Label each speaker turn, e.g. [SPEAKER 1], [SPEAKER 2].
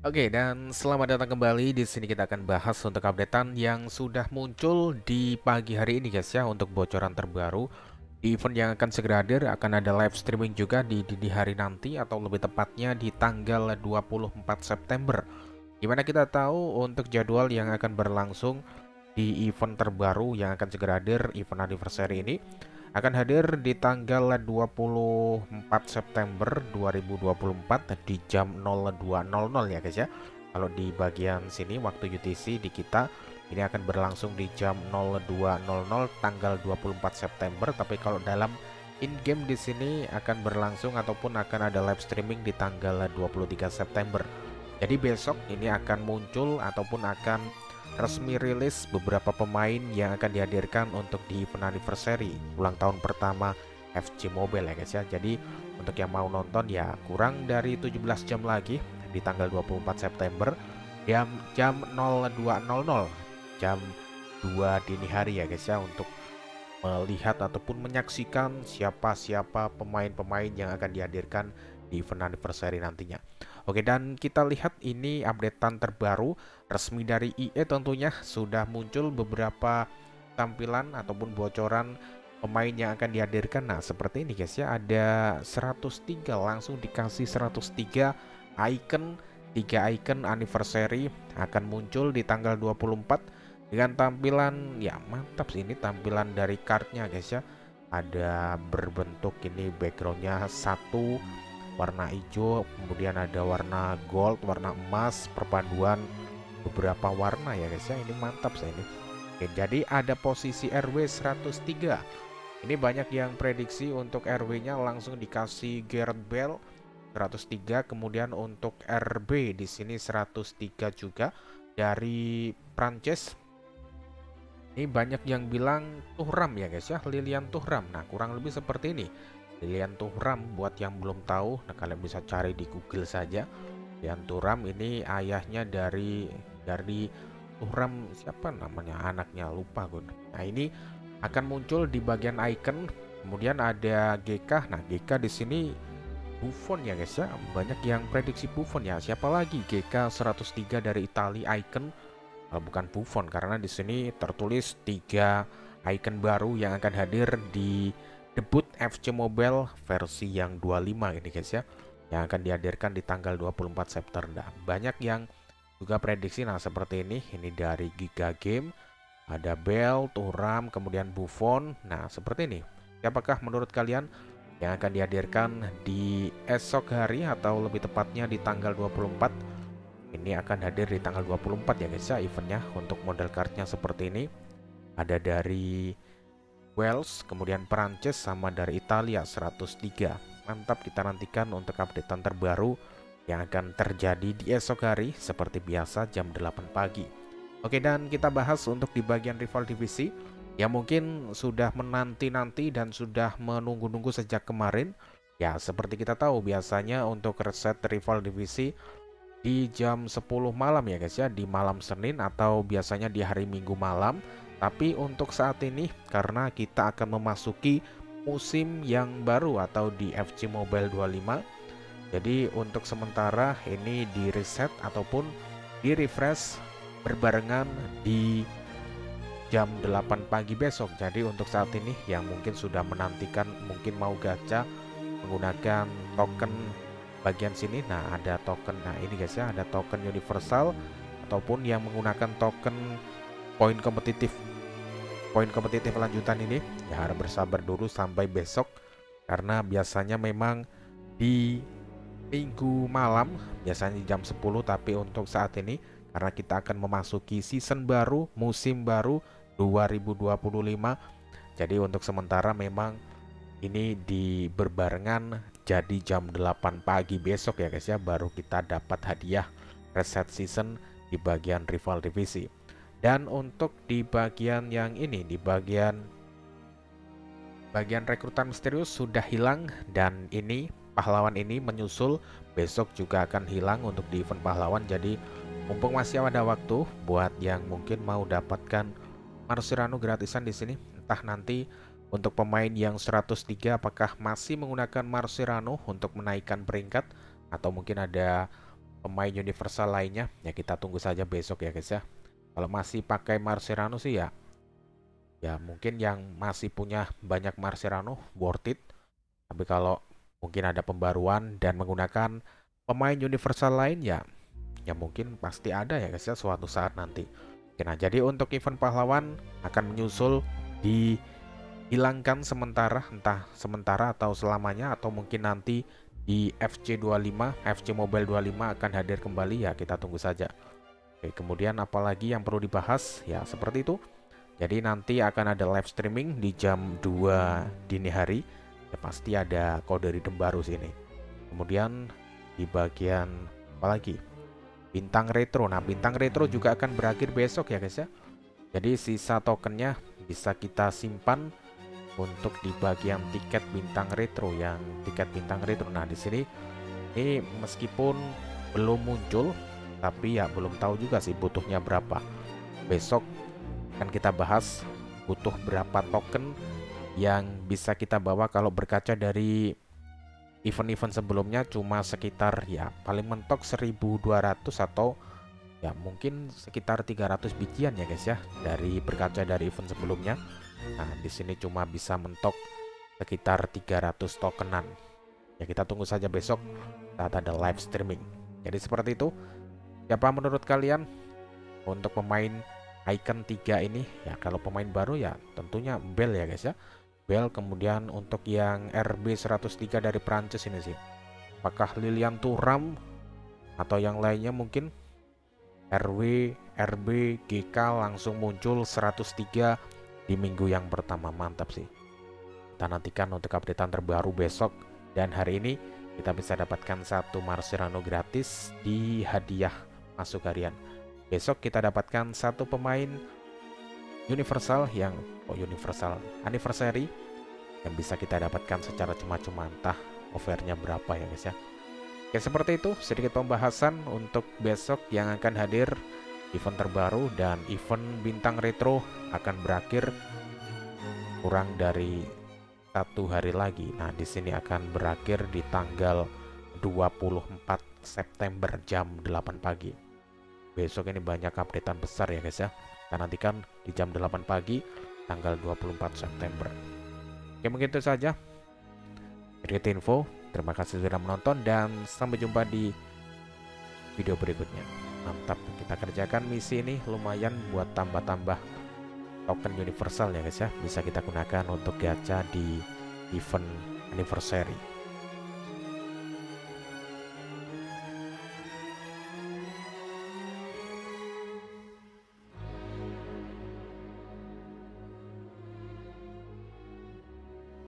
[SPEAKER 1] Oke, dan selamat datang kembali. Di sini kita akan bahas untuk updatean yang sudah muncul di pagi hari ini guys ya untuk bocoran terbaru. Di event yang akan segera hadir akan ada live streaming juga di dini hari nanti atau lebih tepatnya di tanggal 24 September. Gimana kita tahu untuk jadwal yang akan berlangsung di event terbaru yang akan segera hadir event anniversary ini akan hadir di tanggal 24 September 2024 di jam 02.00 ya guys ya. Kalau di bagian sini waktu UTC di kita ini akan berlangsung di jam 02.00 tanggal 24 September tapi kalau dalam in game di sini akan berlangsung ataupun akan ada live streaming di tanggal 23 September. Jadi besok ini akan muncul ataupun akan resmi rilis beberapa pemain yang akan dihadirkan untuk di event anniversary ulang tahun pertama FC Mobile ya guys ya. Jadi untuk yang mau nonton ya kurang dari 17 jam lagi di tanggal 24 September jam jam 02.00 jam 2 dini hari ya guys ya untuk melihat ataupun menyaksikan siapa-siapa pemain-pemain yang akan dihadirkan di event anniversary nantinya. Oke dan kita lihat ini updatean terbaru resmi dari IE tentunya. Sudah muncul beberapa tampilan ataupun bocoran pemain yang akan dihadirkan. Nah, seperti ini guys ya, ada 103 langsung dikasih 103 icon 3 icon anniversary akan muncul di tanggal 24 dengan tampilan ya mantap sih ini tampilan dari cardnya guys ya. Ada berbentuk ini backgroundnya satu warna hijau kemudian ada warna gold warna emas perpaduan beberapa warna ya guys ya. Ini mantap saya ini. Oke, jadi ada posisi RW 103 ini banyak yang prediksi untuk RW nya langsung dikasih Gareth Bell 103 kemudian untuk RB di sini 103 juga dari Prancis. Ini banyak yang bilang Tuhram ya guys ya Lilian Tuhram nah kurang lebih seperti ini Lilian Tuhram buat yang belum tahu nah kalian bisa cari di Google saja. Lilian Tuhram ini ayahnya dari dari Tuhram siapa namanya? Anaknya lupa gue nah ini akan muncul di bagian icon kemudian ada GK nah GK di sini Buffon ya guys ya. Banyak yang prediksi Buffon ya. Siapa lagi? GK 103 dari Italia icon. Kalau bukan Buffon karena di sini tertulis tiga icon baru yang akan hadir di debut FC Mobile versi yang 25 ini guys ya yang akan dihadirkan di tanggal 24 September. Banyak yang juga prediksi nah seperti ini ini dari Giga Game ada Bell, Turam, kemudian Buffon. Nah, seperti ini. Apakah menurut kalian yang akan dihadirkan di esok hari atau lebih tepatnya di tanggal 24? Ini akan hadir di tanggal 24 ya guys ya eventnya untuk model cardnya seperti ini. Ada dari Wales, kemudian Perancis sama dari Italia 103. Mantap kita nantikan untuk updatean terbaru yang akan terjadi di esok hari seperti biasa jam 8 pagi. Oke dan kita bahas untuk di bagian rival divisi yang mungkin sudah menanti-nanti dan sudah menunggu-nunggu sejak kemarin. Ya seperti kita tahu biasanya untuk reset rival divisi di jam 10 malam ya guys ya di malam Senin atau biasanya di hari Minggu malam. Tapi untuk saat ini karena kita akan memasuki musim yang baru atau di FC Mobile 25 jadi untuk sementara ini di reset ataupun di refresh berbarengan di jam 8 pagi besok. Jadi untuk saat ini yang mungkin sudah menantikan mungkin mau gacha menggunakan token bagian sini nah ada token. Nah ini guys ya ada token universal ataupun yang menggunakan token poin kompetitif. Poin kompetitif lanjutan ini ya harus bersabar dulu sampai besok. Karena biasanya memang di minggu malam biasanya jam 10 tapi untuk saat ini karena kita akan memasuki season baru musim baru 2025 jadi untuk sementara memang ini di berbarengan jadi jam 8 pagi besok ya guys ya. Baru kita dapat hadiah reset season di bagian rival divisi. Dan untuk di bagian yang ini, di bagian bagian rekrutan misterius sudah hilang dan ini pahlawan ini menyusul. Besok juga akan hilang untuk di event pahlawan. Jadi mumpung masih ada waktu buat yang mungkin mau dapatkan Marcirano gratisan di sini, entah nanti untuk pemain yang 103 apakah masih menggunakan Marcirano untuk menaikkan peringkat? Atau mungkin ada pemain universal lainnya? Ya kita tunggu saja besok ya guys ya. Kalau masih pakai Marcerano sih ya. Ya mungkin yang masih punya banyak Marcerano worth it. Tapi kalau mungkin ada pembaruan dan menggunakan pemain universal lain ya ya mungkin pasti ada ya guys ya suatu saat nanti. Oke, nah jadi untuk event pahlawan akan menyusul dihilangkan sementara entah sementara atau selamanya atau mungkin nanti di FC25, FC Mobile 25 akan hadir kembali ya kita tunggu saja. Oke, kemudian apalagi yang perlu dibahas ya seperti itu. Jadi nanti akan ada live streaming di jam 2 dini hari. Ya pasti ada kode redeem baru sini. Kemudian di bagian apalagi bintang retro. Nah, bintang retro juga akan berakhir besok ya guys ya. Jadi sisa tokennya bisa kita simpan untuk di bagian tiket bintang retro yang tiket bintang retro. Nah, di sini ini meskipun belum muncul tapi ya belum tahu juga sih butuhnya berapa. Besok akan kita bahas butuh berapa token yang bisa kita bawa kalau berkaca dari event-event sebelumnya cuma sekitar ya paling mentok 1200 atau ya mungkin sekitar 300 bijian ya guys ya dari berkaca dari event sebelumnya nah di sini cuma bisa mentok sekitar 300 tokenan. Ya kita tunggu saja besok saat ada live streaming. Jadi seperti itu. Siapa menurut kalian untuk pemain icon 3 ini? Ya kalau pemain baru ya tentunya Bell ya guys ya. Bell kemudian untuk yang RB 103 dari Prancis ini sih. Apakah Lilian Turam atau yang lainnya mungkin? RW RB GK langsung muncul 103 di minggu yang pertama mantap sih. Kita nantikan untuk updatean terbaru besok dan hari ini kita bisa dapatkan satu Marcerano gratis di hadiah masuk harian. Besok kita dapatkan satu pemain universal yang oh universal anniversary yang bisa kita dapatkan secara cuma-cuma entah offernya berapa ya guys ya. Oke seperti itu sedikit pembahasan untuk besok yang akan hadir event terbaru dan event bintang retro akan berakhir kurang dari satu hari lagi. Nah di sini akan berakhir di tanggal 24 September jam 8 pagi. Besok ini banyak updatean besar ya guys ya. Kita nantikan di jam 8 pagi tanggal 24 September. Oke mungkin itu saja. Sedikit info. Terima kasih sudah menonton dan sampai jumpa di video berikutnya mantap. Kita kerjakan misi ini lumayan buat tambah-tambah token universal ya guys ya. Bisa kita gunakan untuk gacha di event anniversary